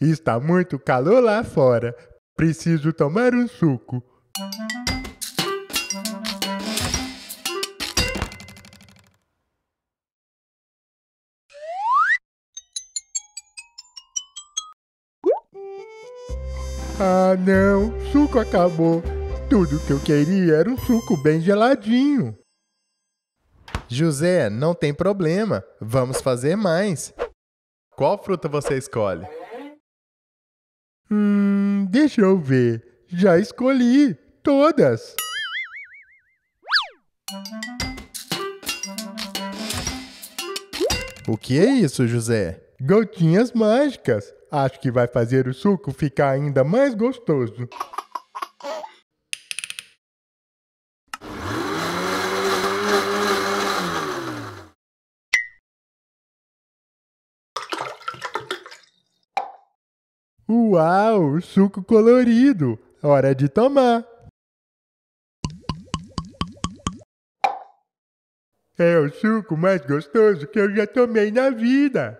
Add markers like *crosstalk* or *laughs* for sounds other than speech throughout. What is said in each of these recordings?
Está muito calor lá fora. Preciso tomar um suco. Ah, não, suco acabou. Tudo que eu queria era um suco bem geladinho. José, não tem problema. Vamos fazer mais. Qual fruta você escolhe? Hum, deixa eu ver. Já escolhi todas. O que é isso, José? Gotinhas mágicas. Acho que vai fazer o suco ficar ainda mais gostoso. Uau, suco colorido! Hora de tomar! É o suco mais gostoso que eu já tomei na vida!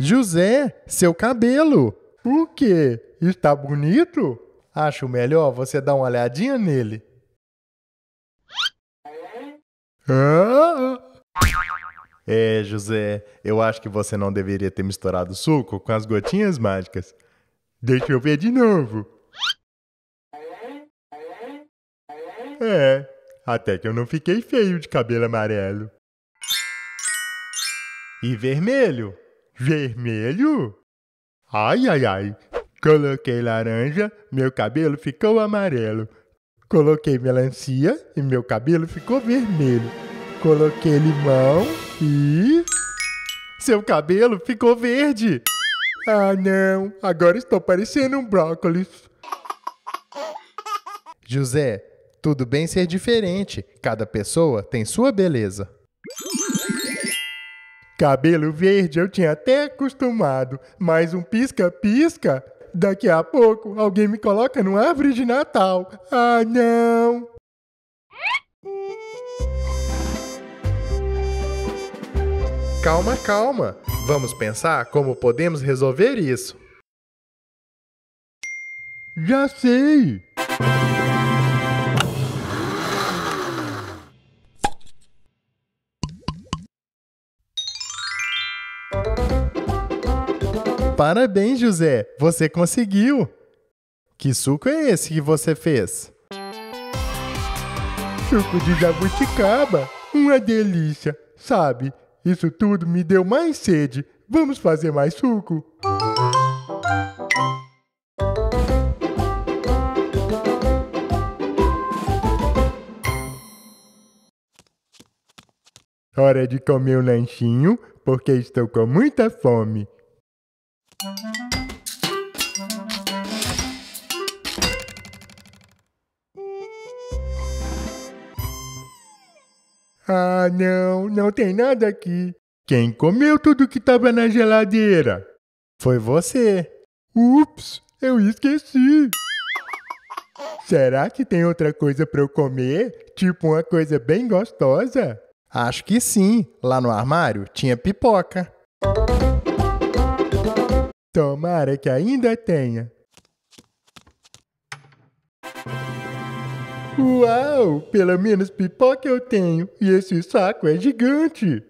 José, seu cabelo! O quê? Está bonito? Acho melhor você dar uma olhadinha nele. Ah! É, José, eu acho que você não deveria ter misturado suco com as gotinhas mágicas. Deixa eu ver de novo. É, até que eu não fiquei feio de cabelo amarelo. E vermelho? Vermelho? Ai, ai, ai. Coloquei laranja, meu cabelo ficou amarelo. Coloquei melancia e meu cabelo ficou vermelho. Coloquei limão e. Seu cabelo ficou verde! Ah, não! Agora estou parecendo um brócolis. José, tudo bem ser diferente. Cada pessoa tem sua beleza. Cabelo verde eu tinha até acostumado, mas um pisca-pisca? Daqui a pouco alguém me coloca numa árvore de Natal. Ah, não! Calma, calma. Vamos pensar como podemos resolver isso. Já sei! Parabéns, José. Você conseguiu. Que suco é esse que você fez? Suco de jabuticaba. Uma delícia. Sabe, isso tudo me deu mais sede. Vamos fazer mais suco? Hora de comer um lanchinho, porque estou com muita fome. Ah, não, não tem nada aqui. Quem comeu tudo que estava na geladeira? Foi você. Ups, eu esqueci. Será que tem outra coisa para eu comer? Tipo uma coisa bem gostosa? Acho que sim. Lá no armário tinha pipoca. Tomara que ainda tenha. Uau! Pelo menos pipoca eu tenho. E esse saco é gigante.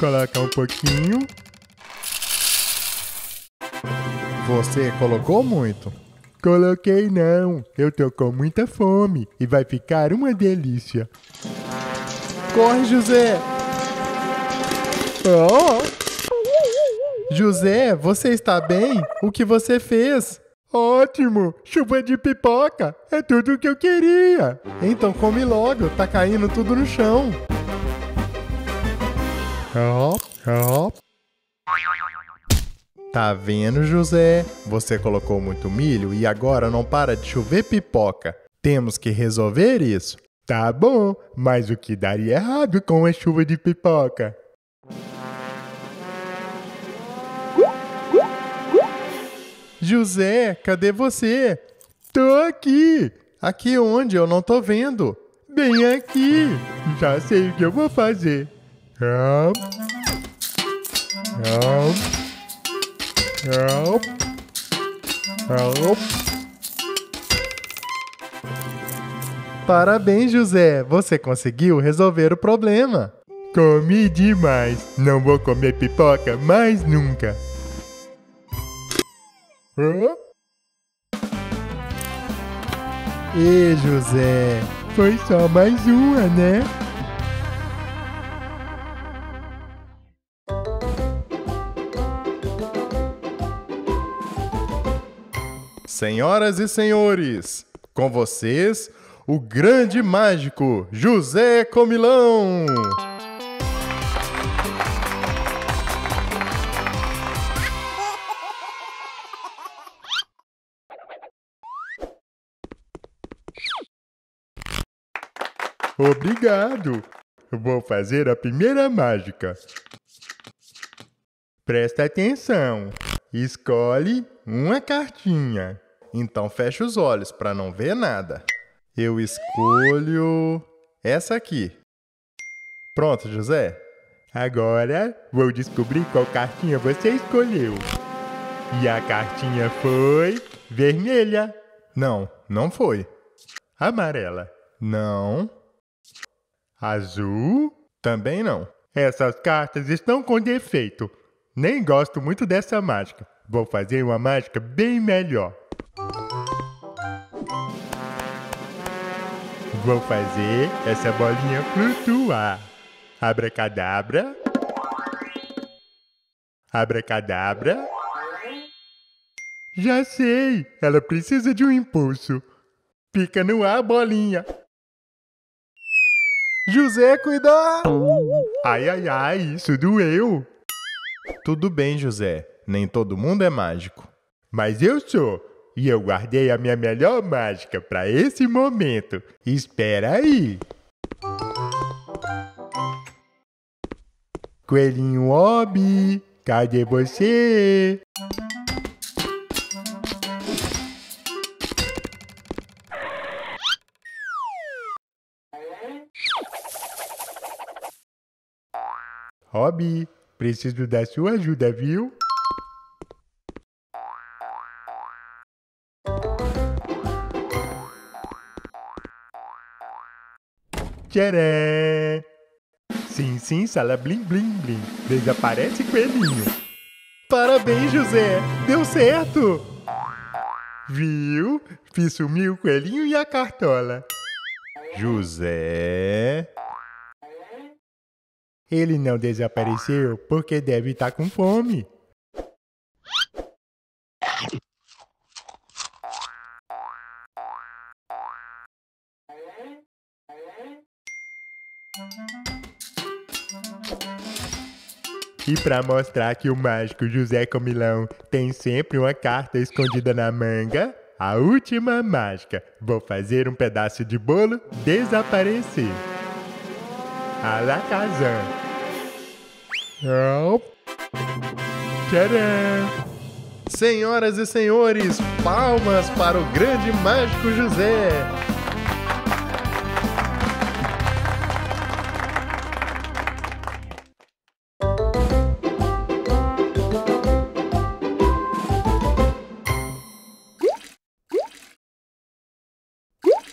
Coloca um pouquinho. Você colocou muito. Coloquei não. Eu tô com muita fome. E vai ficar uma delícia. Corre, José! Oh! José, você está bem? O que você fez? Ótimo! Chuva de pipoca! É tudo o que eu queria! Então come logo, tá caindo tudo no chão. Tá vendo, José? Você colocou muito milho e agora não para de chover pipoca. Temos que resolver isso. Tá bom, mas o que daria errado com a chuva de pipoca? José, cadê você? Tô aqui. Aqui onde? Eu não tô vendo. Bem aqui. Já sei o que eu vou fazer. Help. Help. Help. Help. Parabéns, José. Você conseguiu resolver o problema. Comi demais. Não vou comer pipoca mais nunca. Hã? E José, Foi só mais uma, né? senhoras e senhores, com vocês, o grande mágico José Comilão. Obrigado. Vou fazer a primeira mágica. Presta atenção. Escolhe uma cartinha. Então fecha os olhos para não ver nada. Eu escolho essa aqui. Pronto, José? Agora vou descobrir qual cartinha você escolheu. E a cartinha foi vermelha, Não, não foi. amarela, Não, azul. também não. Essas cartas estão com defeito. Nem gosto muito dessa mágica. Vou fazer uma mágica bem melhor. Vou fazer essa bolinha flutuar. Abracadabra. Abracadabra. Já sei, ela precisa de um impulso. Fica no ar, bolinha. José, cuidado! Ai, ai, ai, isso doeu. Tudo bem, José. Nem todo mundo é mágico. Mas eu sou. E eu guardei a minha melhor mágica para esse momento. Espera aí. Coelhinho Obi, cadê você? Hobby, preciso da sua ajuda, viu? Tcharam! Sim, sim, sala blim blim blim. Desaparece coelhinho. Parabéns, José! Deu certo! Viu? Fiz sumir o coelhinho e a cartola. José. Ele não desapareceu porque deve estar com fome. E para mostrar que o mágico José Comilão tem sempre uma carta escondida na manga, a última mágica. Vou fazer um pedaço de bolo desaparecer. Alakazam. Help. Tcharam! Senhoras e senhores, palmas para o grande mágico José!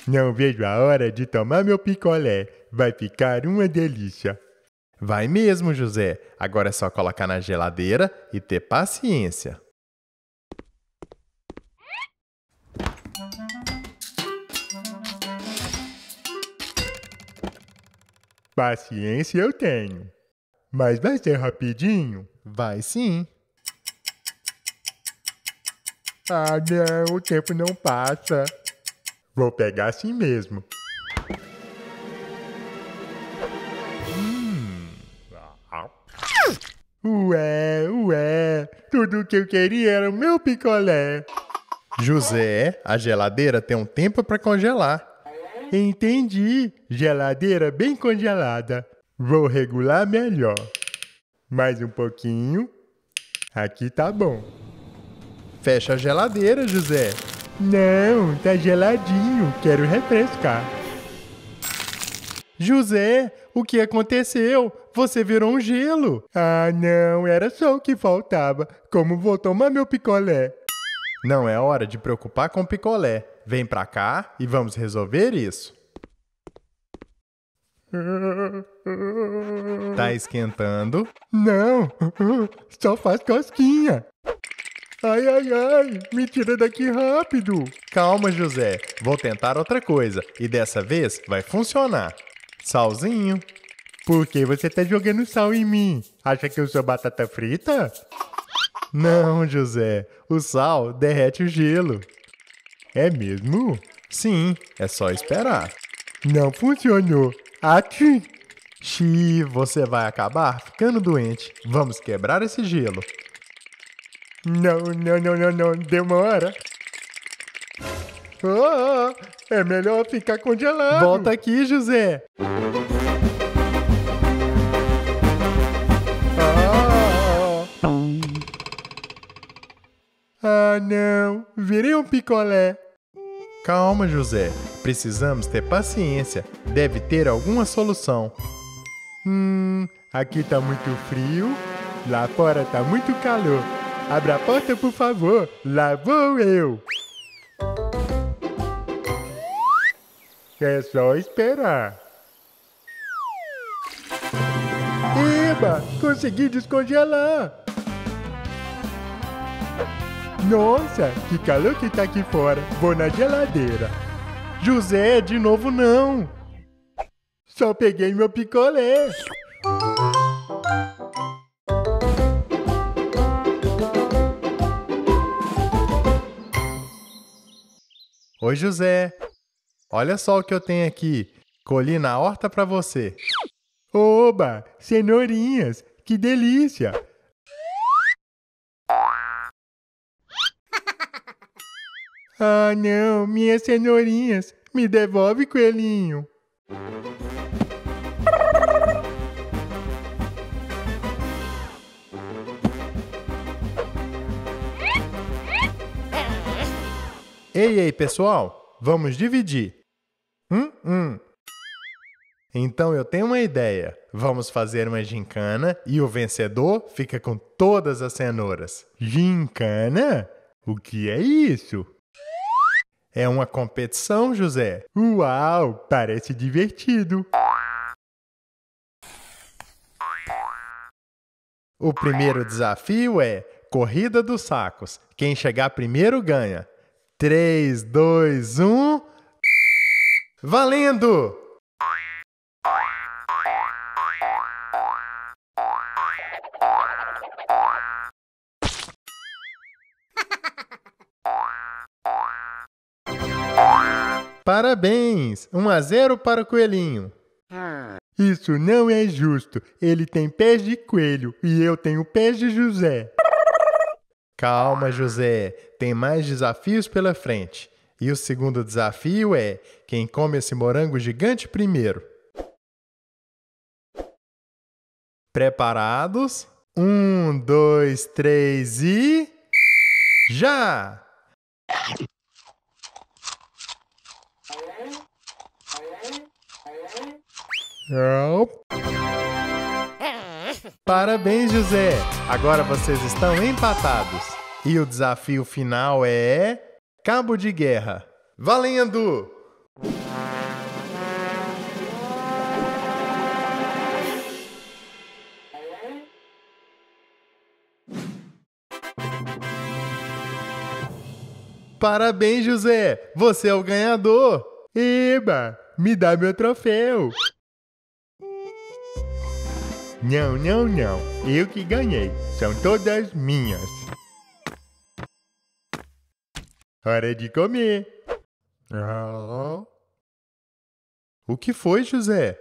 Não vejo a hora de tomar meu picolé. Vai ficar uma delícia. Vai mesmo, José. Agora é só colocar na geladeira e ter paciência. Paciência eu tenho. Mas vai ser rapidinho? Vai sim. Ah, não, o tempo não passa. Vou pegar assim mesmo. Ué, ué, tudo que eu queria era o meu picolé. José, a geladeira tem um tempo para congelar. Entendi, geladeira bem congelada. Vou regular melhor. Mais um pouquinho. Aqui tá bom. Fecha a geladeira, José. Não, tá geladinho, quero refrescar. José, o que aconteceu? Você virou um gelo. Ah, não, era só o que faltava. Como vou tomar meu picolé? Não é hora de preocupar com picolé. Vem pra cá e vamos resolver isso. Tá esquentando? Não, só faz cosquinha. Ai, ai, ai, me tira daqui rápido. Calma, José. Vou tentar outra coisa e dessa vez vai funcionar. Salzinho. Por que você tá jogando sal em mim? Acha que eu sou batata frita? Não, José. O sal derrete o gelo. É mesmo? Sim, é só esperar. Não funcionou. Ati! Xi, você vai acabar ficando doente. Vamos quebrar esse gelo. Não, não, não, não, não. Demora. Ah, é melhor ficar congelado. Volta aqui, José. Ah não. Virei um picolé. Calma, José. Precisamos ter paciência. Deve ter alguma solução. Hum, aqui tá muito frio. Lá fora tá muito calor. Abra a porta, por favor. Lá vou eu. É só esperar. Eba! Consegui descongelar! Nossa, que calor que tá aqui fora. Vou na geladeira. José, de novo não. Só peguei meu picolé. Oi, José. Olha só o que eu tenho aqui. Colhi na horta para você. Oba, cenourinhas. Que delícia. Ah, não, minhas cenourinhas. Me devolve, coelhinho. Ei, ei, pessoal, vamos dividir. Hum, hum. Então eu tenho uma ideia. Vamos fazer uma gincana e o vencedor fica com todas as cenouras. Gincana? O que é isso? É uma competição, José. Uau, parece divertido. O primeiro desafio é Corrida dos Sacos. Quem chegar primeiro ganha. 3, 2, 1. Valendo! Parabéns! 1 a 0 para o coelhinho. Isso não é justo. Ele tem pés de coelho e eu tenho pés de José. Calma, José. Tem mais desafios pela frente. E o segundo desafio é quem come esse morango gigante primeiro. Preparados? Um, dois, três e. Já! Parabéns, José! Agora vocês estão empatados. E o desafio final é. Cabo de Guerra. Valendo! Parabéns, José! Você é o ganhador! Eba! Me dá meu troféu! Não, não, não. Eu que ganhei. São todas minhas. Hora de comer. Ah. O que foi, José?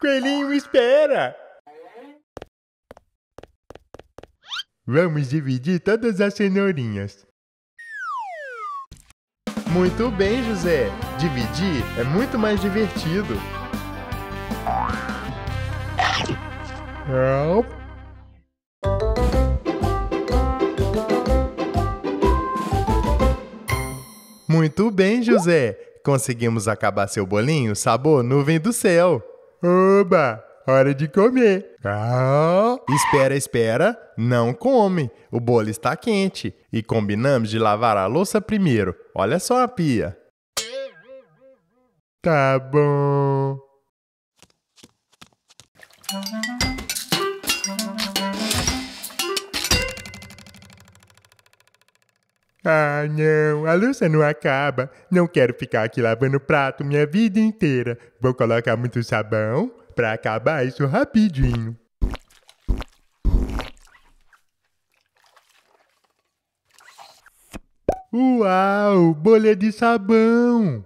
Coelhinho, espera! Vamos dividir todas as cenourinhas. Muito bem, José. Dividir é muito mais divertido. Help. Muito bem, José. conseguimos acabar seu bolinho sabor nuvem do céu. Oba! Hora de comer. Ah. Espera, espera, não come. O bolo está quente e combinamos de lavar a louça primeiro. Olha só a pia. Tá bom. Ah, não, a louça não acaba. Não quero ficar aqui lavando prato minha vida inteira. Vou colocar muito sabão para acabar isso rapidinho. Uau, bolha de sabão!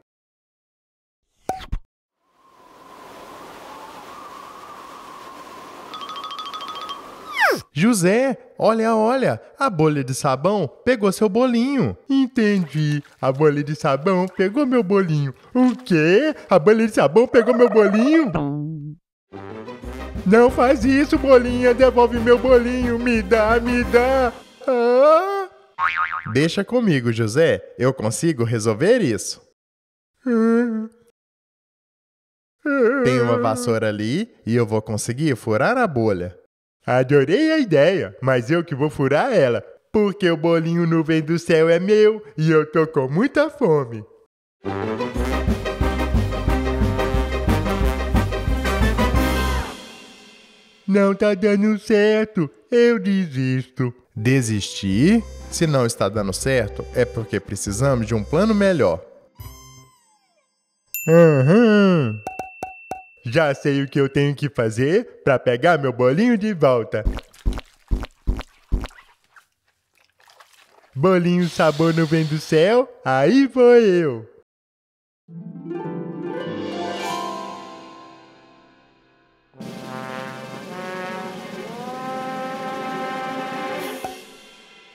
José, olha, olha, a bolha de sabão pegou seu bolinho. Entendi. A bolha de sabão pegou meu bolinho. O quê? A bolha de sabão pegou meu bolinho? Não faz isso, bolinha. Devolve meu bolinho. Me dá, me dá. Ah. Deixa comigo, José. Eu consigo resolver isso. Tem uma vassoura ali e eu vou conseguir furar a bolha. Adorei a ideia, mas eu que vou furar ela, porque o bolinho nuvem do céu é meu e eu tô com muita fome. Não tá dando certo, eu desisto. Desistir? Se não está dando certo, é porque precisamos de um plano melhor. Uhum. Já sei o que eu tenho que fazer para pegar meu bolinho de volta. Bolinho sabor não vem do céu, aí vou eu.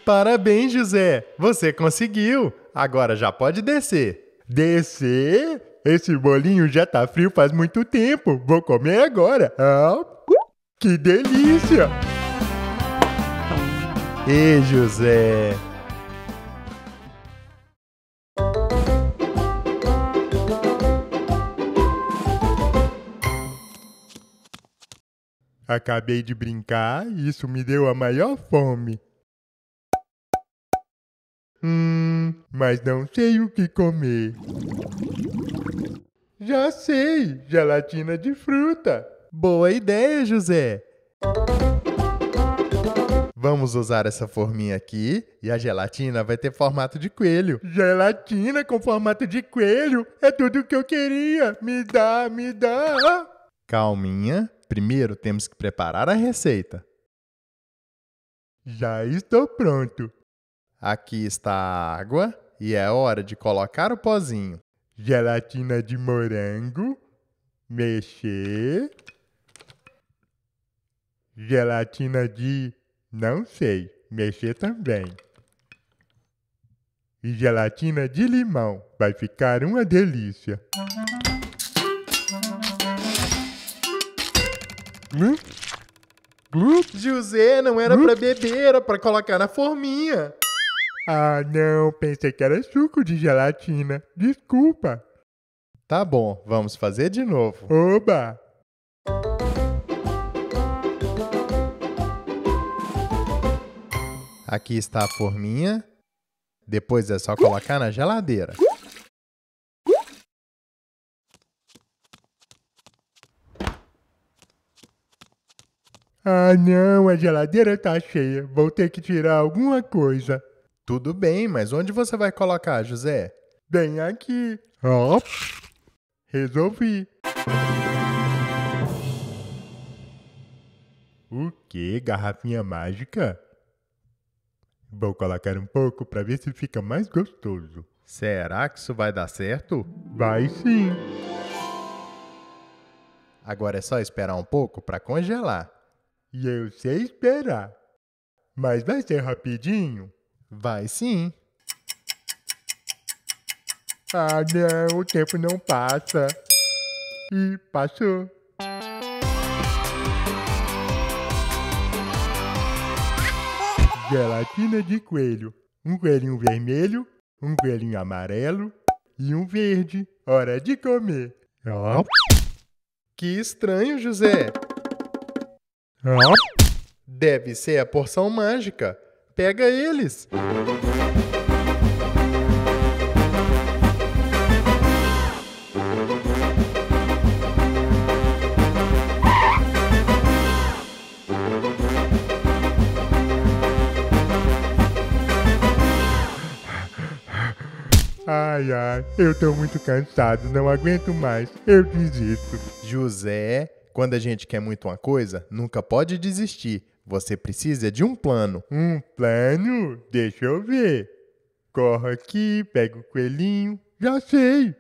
Parabéns, José! Você conseguiu! Agora já pode descer. Descer? Esse bolinho já tá frio faz muito tempo. Vou comer agora. Ah, que delícia! E José? Acabei de brincar e isso me deu a maior fome. Hum, mas não sei o que comer. Já sei, gelatina de fruta. Boa ideia, José. Vamos usar essa forminha aqui e a gelatina vai ter formato de coelho. Gelatina com formato de coelho? É tudo o que eu queria. Me dá, me dá. Calminha. Primeiro temos que preparar a receita. Já estou pronto. Aqui está a água e é hora de colocar o pozinho. Gelatina de morango, mexer. Gelatina de não sei, mexer também. E gelatina de limão, vai ficar uma delícia. Hum? Hum? José, não era hum? para beber, era para colocar na forminha. Ah, não, pensei que era suco de gelatina. Desculpa. Tá bom, vamos fazer de novo. Oba! Aqui está a forminha. Depois é só colocar na geladeira. Ah, não, a geladeira tá cheia. Vou ter que tirar alguma coisa. Tudo bem, mas onde você vai colocar, José? Bem aqui. Ó, resolvi. O que? Garrafinha mágica? Vou colocar um pouco para ver se fica mais gostoso. Será que isso vai dar certo? Vai sim. Agora é só esperar um pouco para congelar. E eu sei esperar. Mas vai ser rapidinho? Vai sim. Ah, não, o tempo não passa. E passou. Gelatina de coelho. Um coelhinho vermelho, um coelhinho amarelo e um verde. Hora de comer. Que estranho, José. Deve ser a porção mágica. Pega eles. Ai, ai, eu tô muito cansado, não aguento mais, eu desisto. José, quando a gente quer muito uma coisa, nunca pode desistir. Você precisa de um plano. Um plano? Deixa eu ver. Corro aqui, pego o coelhinho, já sei.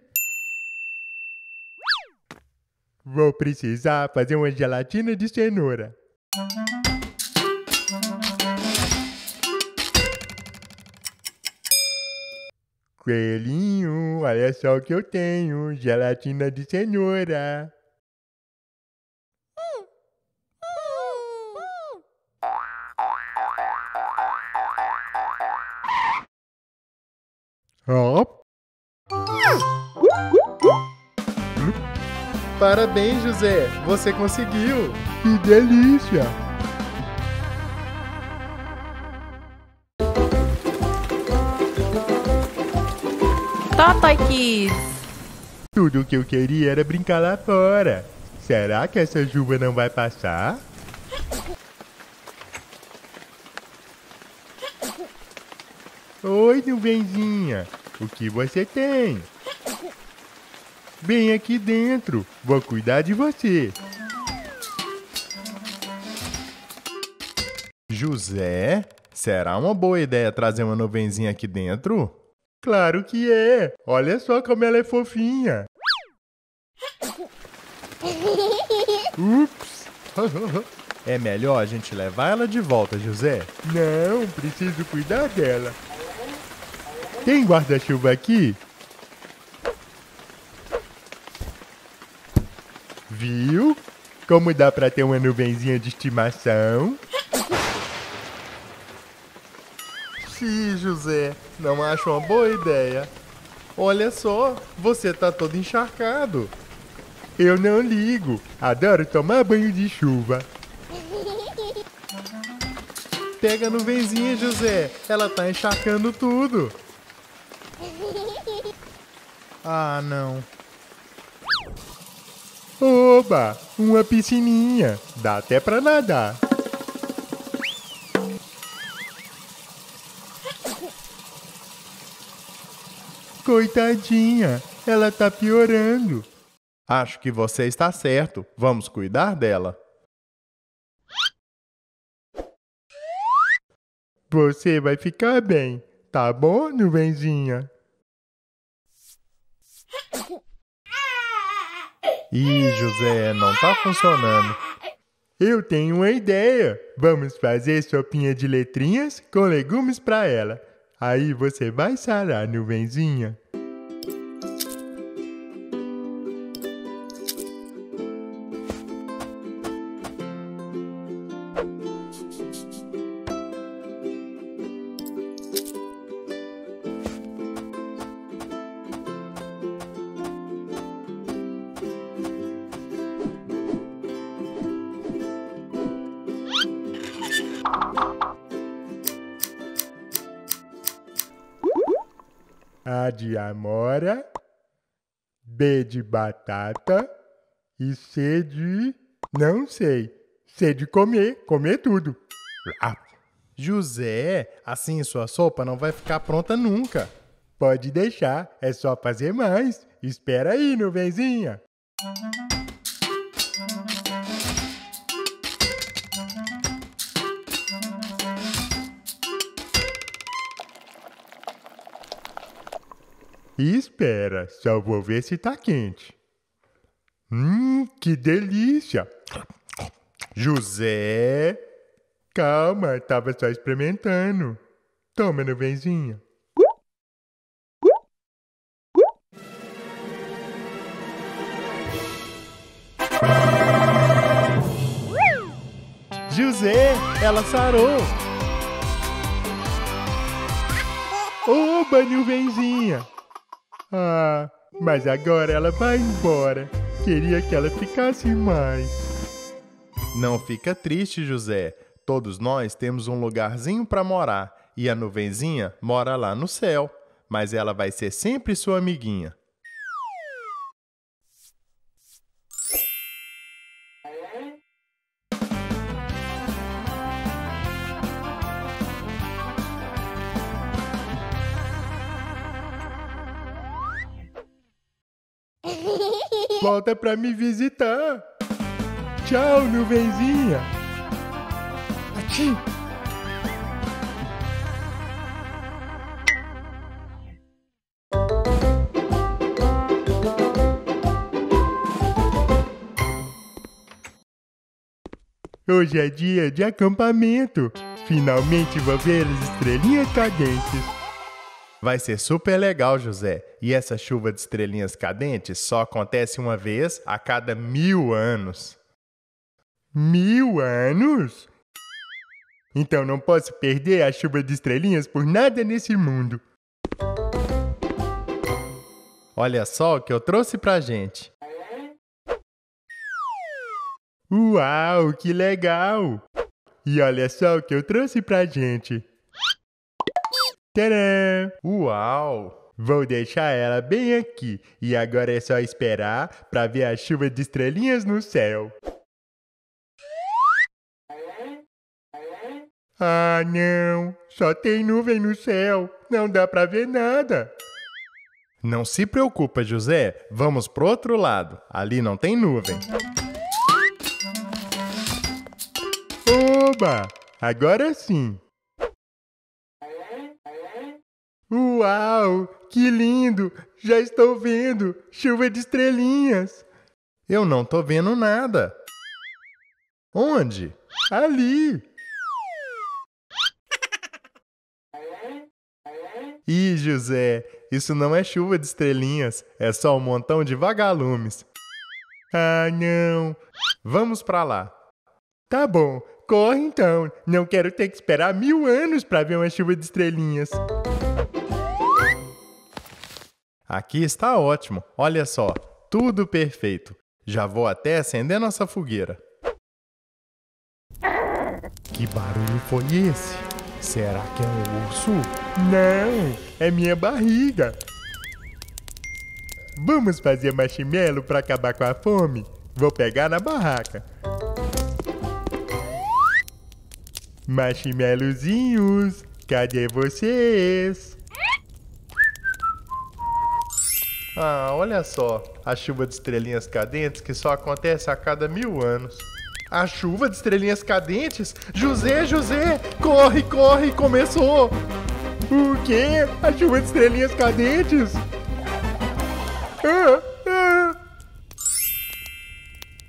Vou precisar fazer uma gelatina de cenoura. Coelhinho, olha só o que eu tenho: gelatina de cenoura. Parabéns, José. Você conseguiu. que delícia! Totoy Kids. Tudo o que eu queria era brincar lá fora. Será que essa chuva não vai passar? Oi, nuvenzinha. O que você tem? Vem aqui dentro. Vou cuidar de você. José, será uma boa ideia trazer uma nuvenzinha aqui dentro? Claro que é. Olha só como ela é fofinha. Ups. *laughs* É melhor a gente levar ela de volta, José. Não, preciso cuidar dela. Tem guarda-chuva aqui? Viu? Como dá pra ter uma nuvenzinha de estimação? Sim, José, não acho uma boa ideia. Olha só, você tá todo encharcado. Eu não ligo. Adoro tomar banho de chuva. *laughs* Pega a nuvenzinha, José. Ela tá encharcando tudo. Ah, não. Oba, uma piscininha. Dá até pra nadar. Coitadinha, ela tá piorando. Acho que você está certo. Vamos cuidar dela. Você vai ficar bem, tá bom, nuvenzinha? Ih, José, não tá funcionando. Eu tenho uma ideia. Vamos fazer sopinha de letrinhas com legumes pra ela. Aí você vai sarar, nuvenzinha. Amora, B de batata e C de. não sei. C de comer, comer tudo. Ah, José, assim sua sopa não vai ficar pronta nunca. pode deixar, é só fazer mais. Espera aí, nuvenzinha. Espera, só vou ver se tá quente. Hum, que delícia! José, calma, tava só experimentando. Toma, nuvenzinha. José, ela sarou. Oba, nuvenzinha! Ah, mas agora ela vai embora. Queria que ela ficasse mais. Não fica triste, José. Todos nós temos um lugarzinho para morar e a nuvenzinha mora lá no céu, mas ela vai ser sempre sua amiguinha. Volta pra me visitar. Tchau, nuvenzinha. Ati. Hoje é dia de acampamento. Finalmente vou ver as estrelinhas cadentes. Vai ser super legal, José. E essa chuva de estrelinhas cadentes só acontece uma vez a cada mil anos. Mil anos? Então não posso perder a chuva de estrelinhas por nada nesse mundo. Olha só o que eu trouxe pra gente. Uau, que legal! E olha só o que eu trouxe pra gente. Tcharam! Uau! Vou deixar ela bem aqui e agora é só esperar para ver a chuva de estrelinhas no céu. Ah, não! Só tem nuvem no céu. Não dá para ver nada. Não se preocupa, José. Vamos pro outro lado. Ali não tem nuvem. Oba! Agora sim. Uau! Que lindo! Já estou vendo! Chuva de estrelinhas! Eu não tô vendo nada. Onde? Ali! Ih, José, isso não é chuva de estrelinhas, é só um montão de vagalumes. Ah, não! Vamos pra lá. Tá bom, corre então. Não quero ter que esperar mil anos para ver uma chuva de estrelinhas. Aqui está ótimo. Olha só, tudo perfeito. Já vou até acender nossa fogueira. Que barulho foi esse? Será que é um urso? Não, é minha barriga. Vamos fazer marshmallow para acabar com a fome? Vou pegar na barraca. Marshmallowzinhos, cadê vocês? Ah, olha só, a chuva de estrelinhas cadentes que só acontece a cada mil anos. A chuva de estrelinhas cadentes? José, José, corre, corre, começou! O quê? A chuva de estrelinhas cadentes? Ah, ah.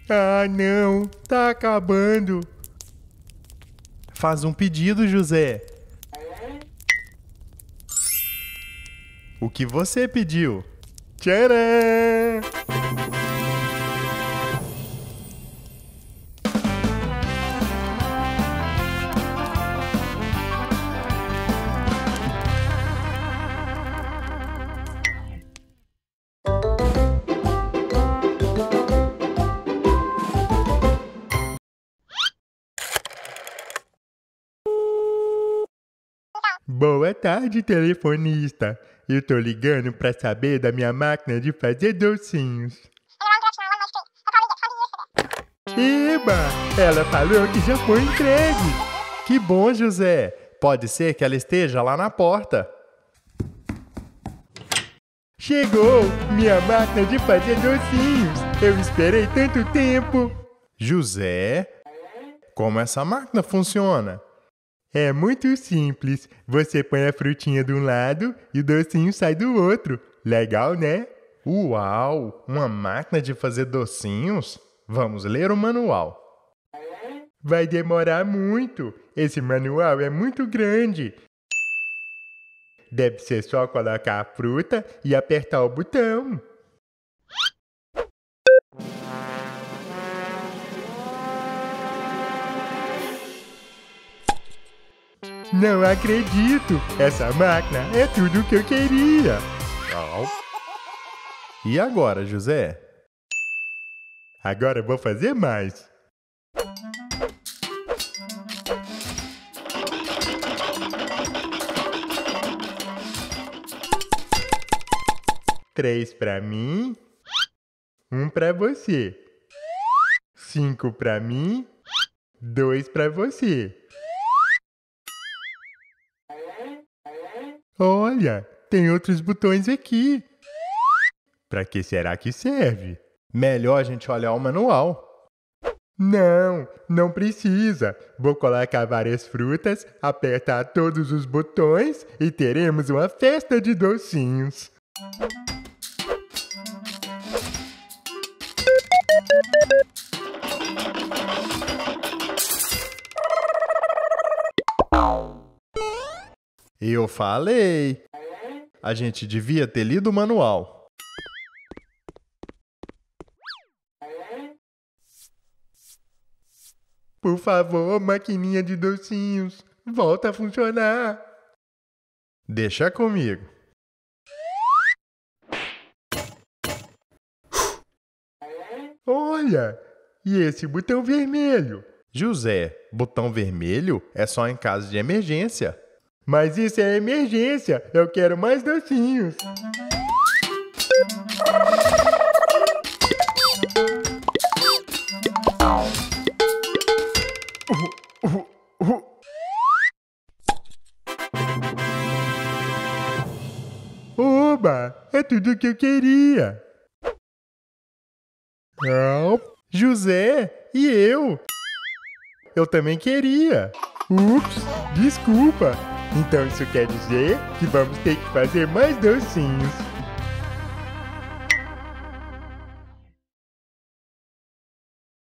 ah não, tá acabando. Faz um pedido, José. O que você pediu? Tcharam! Tarde, telefonista. Eu tô ligando pra saber da minha máquina de fazer docinhos. Eba! Ela falou que já foi entregue. Que bom, José. Pode ser que ela esteja lá na porta. Chegou! Minha máquina de fazer docinhos. Eu esperei tanto tempo. José, como essa máquina funciona? É muito simples. Você põe a frutinha de um lado e o docinho sai do outro. Legal, né? Uau! Uma máquina de fazer docinhos? Vamos ler o manual. Vai demorar muito. Esse manual é muito grande. Deve ser só colocar a fruta e apertar o botão. Não acredito! Essa máquina é tudo o que eu queria! E agora, José? Agora eu vou fazer mais. Três para mim, um para você. Cinco para mim, dois para você. Olha, tem outros botões aqui. Para que será que serve? Melhor a gente olhar o manual. Não, não precisa. Vou colocar várias frutas, apertar todos os botões e teremos uma festa de docinhos. Eu falei. A gente devia ter lido o manual. Por favor, maquininha de docinhos, volta a funcionar. Deixa comigo. Olha, e esse botão vermelho? José, botão vermelho é só em caso de emergência. Mas isso é emergência, eu quero mais docinhos. Oba, é tudo que eu queria. José, e eu? Eu também queria. Ups, desculpa. Então isso quer dizer que vamos ter que fazer mais docinhos.